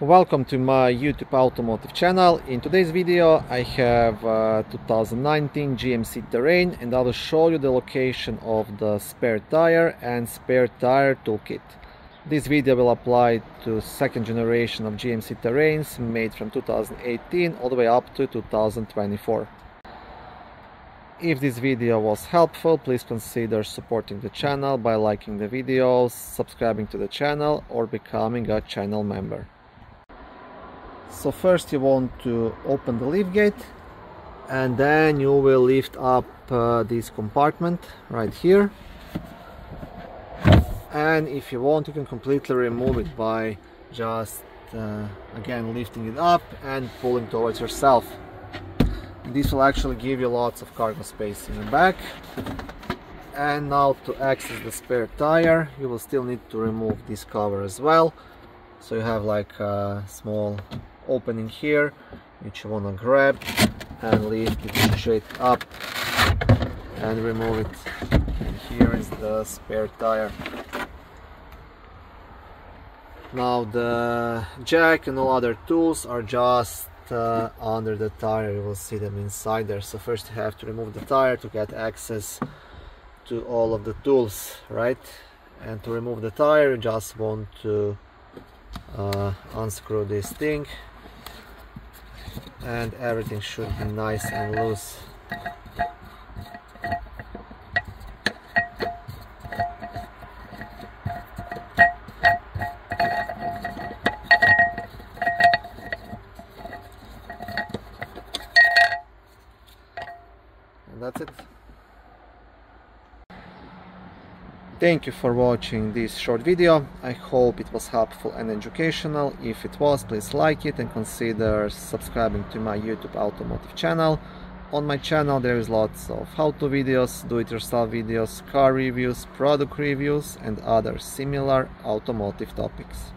Welcome to my YouTube automotive channel. In today's video I have uh, 2019 GMC Terrain and I will show you the location of the spare tire and spare tire toolkit. This video will apply to second generation of GMC Terrains made from 2018 all the way up to 2024. If this video was helpful, please consider supporting the channel by liking the videos, subscribing to the channel or becoming a channel member. So first you want to open the lift gate and then you will lift up uh, this compartment right here. And if you want you can completely remove it by just uh, again lifting it up and pulling towards yourself. This will actually give you lots of cargo space in the back. And now to access the spare tire you will still need to remove this cover as well. So you have like a small opening here. Which you want to grab and lift it straight up and remove it. And here is the spare tire. Now the jack and all other tools are just uh, under the tire. You will see them inside there. So first you have to remove the tire to get access to all of the tools right? And to remove the tire you just want to uh, unscrew this thing and everything should be nice and loose. And that's it Thank you for watching this short video. I hope it was helpful and educational. If it was, please like it and consider subscribing to my YouTube automotive channel. On my channel there is lots of how-to videos, do-it-yourself videos, car reviews, product reviews and other similar automotive topics.